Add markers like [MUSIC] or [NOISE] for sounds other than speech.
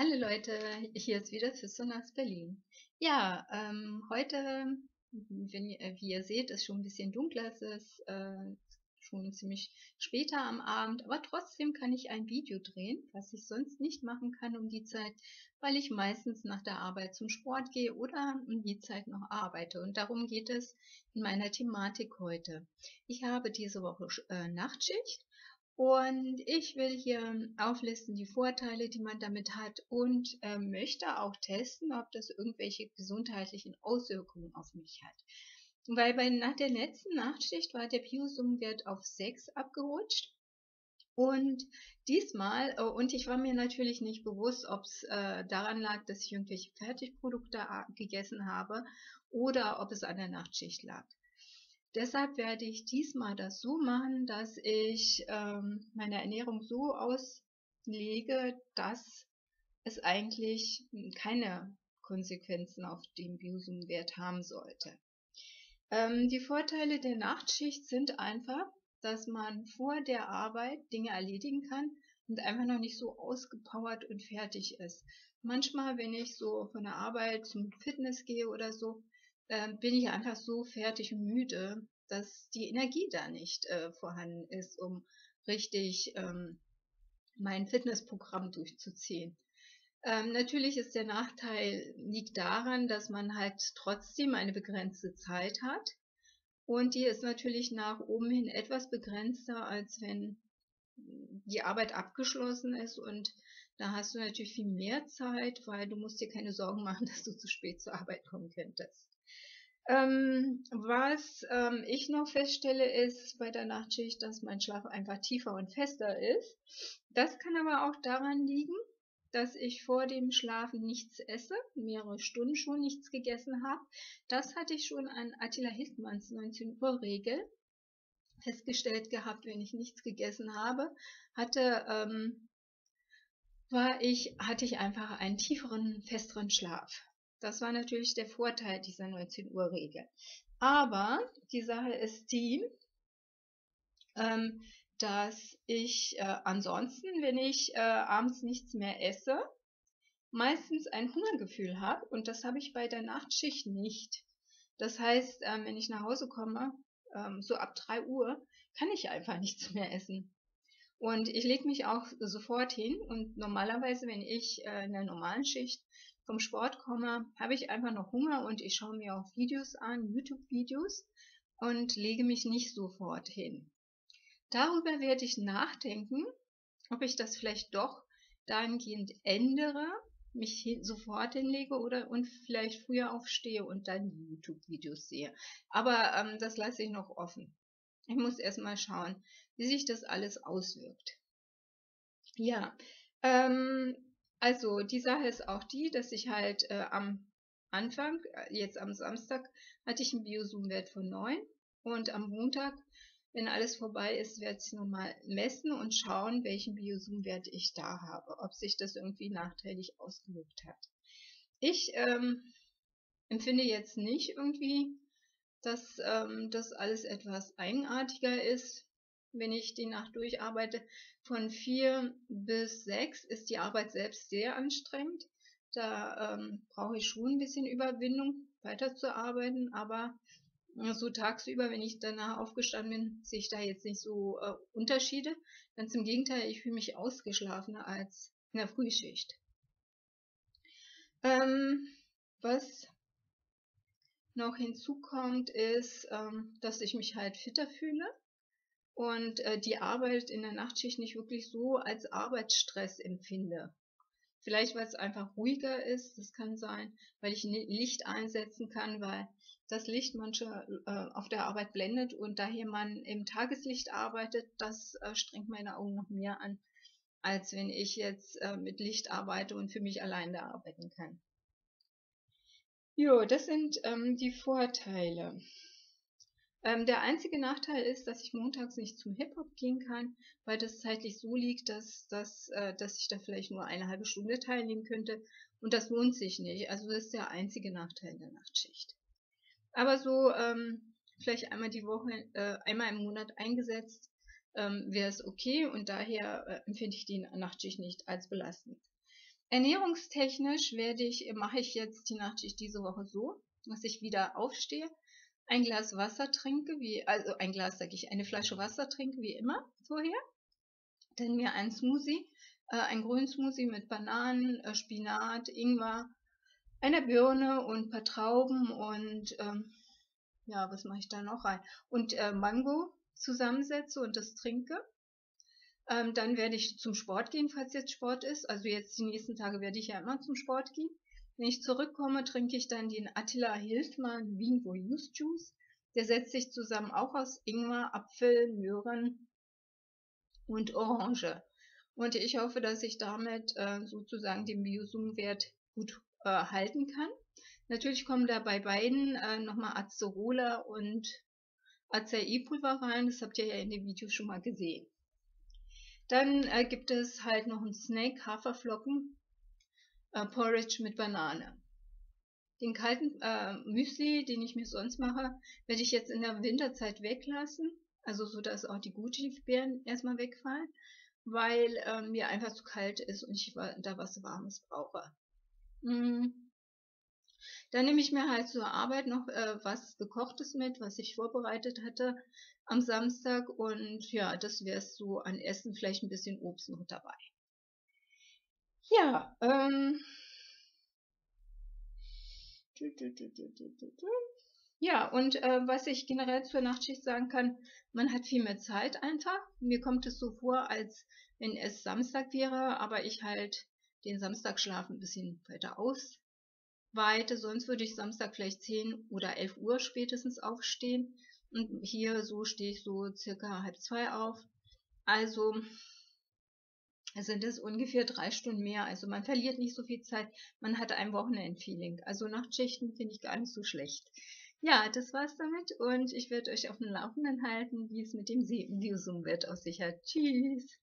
Hallo Leute, hier ist wieder Füsse aus Berlin. Ja, ähm, heute, wenn, wie ihr seht, ist schon ein bisschen dunkler, es ist äh, schon ziemlich später am Abend, aber trotzdem kann ich ein Video drehen, was ich sonst nicht machen kann um die Zeit, weil ich meistens nach der Arbeit zum Sport gehe oder um die Zeit noch arbeite. Und darum geht es in meiner Thematik heute. Ich habe diese Woche äh, Nachtschicht und ich will hier auflisten die Vorteile, die man damit hat und äh, möchte auch testen, ob das irgendwelche gesundheitlichen Auswirkungen auf mich hat. Weil bei, nach der letzten Nachtschicht war der Biosummenwert auf 6 abgerutscht. Und diesmal, äh, und ich war mir natürlich nicht bewusst, ob es äh, daran lag, dass ich irgendwelche Fertigprodukte äh, gegessen habe oder ob es an der Nachtschicht lag. Deshalb werde ich diesmal das so machen, dass ich ähm, meine Ernährung so auslege, dass es eigentlich keine Konsequenzen auf den Biosummenwert haben sollte. Ähm, die Vorteile der Nachtschicht sind einfach, dass man vor der Arbeit Dinge erledigen kann und einfach noch nicht so ausgepowert und fertig ist. Manchmal, wenn ich so von der Arbeit zum Fitness gehe oder so, äh, bin ich einfach so fertig und müde, dass die Energie da nicht äh, vorhanden ist, um richtig ähm, mein Fitnessprogramm durchzuziehen. Ähm, natürlich ist der Nachteil liegt daran, dass man halt trotzdem eine begrenzte Zeit hat und die ist natürlich nach oben hin etwas begrenzter, als wenn die Arbeit abgeschlossen ist und da hast du natürlich viel mehr Zeit, weil du musst dir keine Sorgen machen, [LAUGHS] dass du zu spät zur Arbeit kommen könntest. Ähm, was ähm, ich noch feststelle, ist bei der Nachtschicht, dass mein Schlaf einfach tiefer und fester ist. Das kann aber auch daran liegen, dass ich vor dem Schlafen nichts esse, mehrere Stunden schon nichts gegessen habe. Das hatte ich schon an Attila Hildmanns 19 Uhr Regel festgestellt gehabt, wenn ich nichts gegessen habe, hatte, ähm, war ich, hatte ich einfach einen tieferen, festeren Schlaf. Das war natürlich der Vorteil dieser 19 Uhr Regel. Aber die Sache ist die, ähm, dass ich äh, ansonsten, wenn ich äh, abends nichts mehr esse, meistens ein Hungergefühl habe und das habe ich bei der Nachtschicht nicht. Das heißt, ähm, wenn ich nach Hause komme, ähm, so ab 3 Uhr, kann ich einfach [LAUGHS] nichts mehr essen. Und ich lege mich auch sofort hin und normalerweise, wenn ich äh, in der normalen Schicht vom Sport komme, habe ich einfach noch Hunger und ich schaue mir auch Videos an, YouTube-Videos und lege mich nicht sofort hin. Darüber werde ich nachdenken, ob ich das vielleicht doch dahingehend ändere, mich sofort hinlege oder und vielleicht früher aufstehe und dann YouTube-Videos sehe. Aber ähm, das lasse ich noch offen. Ich muss erstmal schauen, wie sich das alles auswirkt. Ja, ähm, also die Sache ist auch die, dass ich halt äh, am Anfang, äh, jetzt am Samstag, hatte ich einen Biozoom-Wert von 9 und am Montag, wenn alles vorbei ist, werde ich nochmal messen und schauen, welchen Biozoom-Wert ich da habe, ob sich das irgendwie nachteilig ausgewirkt hat. Ich ähm, empfinde jetzt nicht irgendwie, dass ähm, das alles etwas eigenartiger ist wenn ich die Nacht durcharbeite. Von vier bis sechs ist die Arbeit selbst sehr anstrengend. Da ähm, brauche ich schon ein bisschen Überwindung, weiterzuarbeiten, aber so tagsüber, wenn ich danach aufgestanden bin, sehe ich da jetzt nicht so äh, Unterschiede. Ganz im Gegenteil, ich fühle mich ausgeschlafener als in der Frühschicht. Ähm, was noch hinzukommt, ist, ähm, dass ich mich halt fitter fühle und äh, die Arbeit in der Nachtschicht nicht wirklich so als Arbeitsstress empfinde. Vielleicht, weil es einfach ruhiger ist, das kann sein, weil ich Licht einsetzen kann, weil das Licht manche äh, auf der Arbeit blendet und daher man im Tageslicht arbeitet, das äh, strengt meine Augen noch mehr an, als wenn ich jetzt äh, mit Licht arbeite und für mich allein da arbeiten kann. Jo, das sind ähm, die Vorteile. Ähm, der einzige Nachteil ist, dass ich montags nicht zum Hip-Hop gehen kann, weil das zeitlich so liegt, dass, dass, äh, dass ich da vielleicht nur eine halbe Stunde teilnehmen könnte. Und das lohnt sich nicht. Also das ist der einzige Nachteil der Nachtschicht. Aber so ähm, vielleicht einmal die Woche, äh, einmal im Monat eingesetzt, ähm, wäre es okay und daher äh, empfinde ich die Nachtschicht nicht als belastend. Ernährungstechnisch werde ich, mache ich jetzt die Nachtschicht diese Woche so, dass ich wieder aufstehe, ein Glas Wasser trinke, wie, also ein Glas sage ich, eine Flasche Wasser trinke, wie immer vorher. Dann mir ein Smoothie, äh, ein Grünsmoothie mit Bananen, äh, Spinat, Ingwer, einer Birne und ein paar Trauben und ähm, ja, was mache ich da noch rein? Und äh, Mango zusammensetze und das trinke. Ähm, dann werde ich zum Sport gehen, falls jetzt Sport ist. Also jetzt die nächsten Tage werde ich ja immer zum Sport gehen. Wenn ich zurückkomme, trinke ich dann den Attila Hildmann Vingo Youth Juice. Der setzt sich zusammen auch aus Ingwer, Apfel, Möhren und Orange. Und ich hoffe, dass ich damit äh, sozusagen den Biosumwert gut äh, halten kann. Natürlich kommen da bei beiden äh, nochmal Acerola und Acai-Pulver rein. Das habt ihr ja in dem Video schon mal gesehen. Dann äh, gibt es halt noch einen Snack, Haferflocken, äh, Porridge mit Banane. Den kalten äh, Müsli, den ich mir sonst mache, werde ich jetzt in der Winterzeit weglassen. Also so, dass auch die Gucci-Beeren erstmal wegfallen, weil äh, mir einfach zu kalt ist und ich da was Warmes brauche. Mm. Dann nehme ich mir halt zur Arbeit noch äh, was gekochtes mit, was ich vorbereitet hatte am Samstag und ja, das wäre es so an Essen, vielleicht ein bisschen Obst noch dabei. Ja, ähm. Ja, und äh, was ich generell zur Nachtschicht sagen kann, man hat viel mehr Zeit einfach. Mir kommt es so vor, als wenn es Samstag wäre, aber ich halt den Samstagschlaf ein bisschen weiter ausweite. Sonst würde ich Samstag vielleicht 10 oder 11 Uhr spätestens aufstehen. Und hier so stehe ich so circa halb zwei auf. Also sind es ungefähr drei Stunden mehr. Also man verliert nicht so viel Zeit. Man hat ein Wochenendfeeling. Also Nachtschichten finde ich gar nicht so schlecht. Ja, das war's damit und ich werde euch auf dem Laufenden halten, wie es mit dem Visum wird aus sich hat. Tschüss!